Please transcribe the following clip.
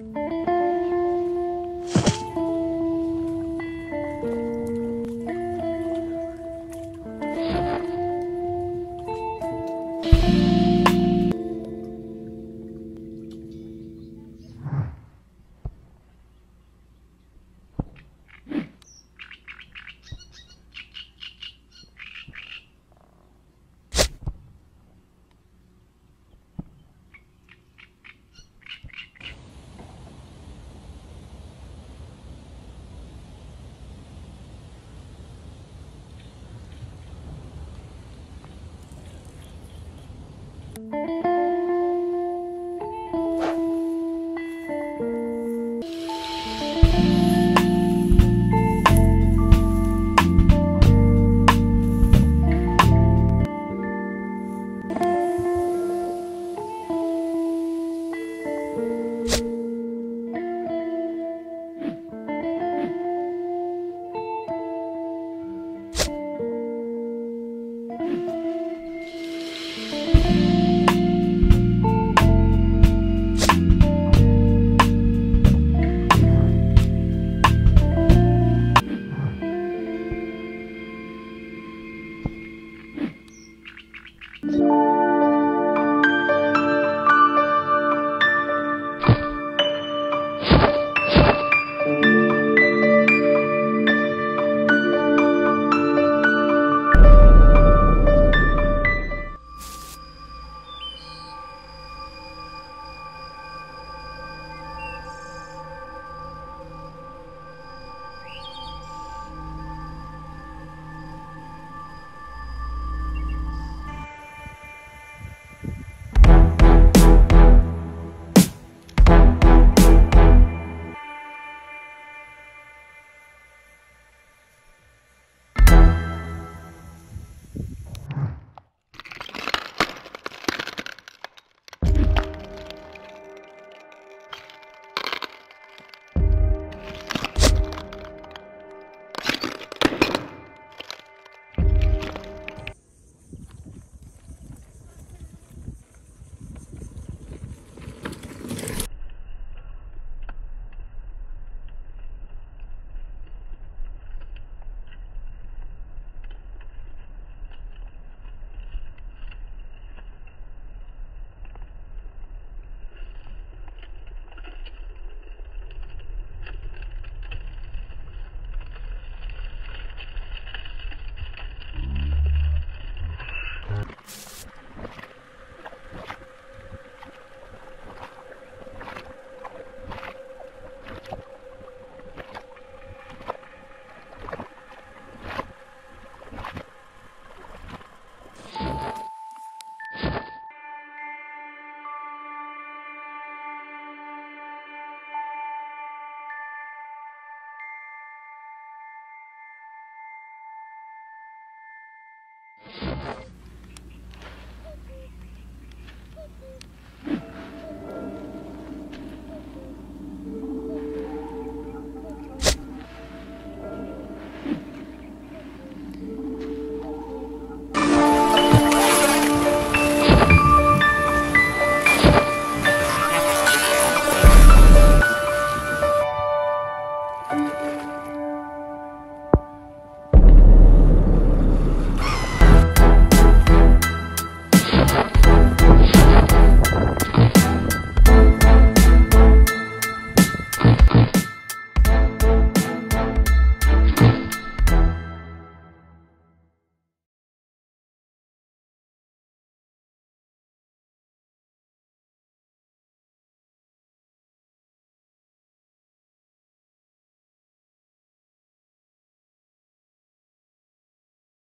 Música you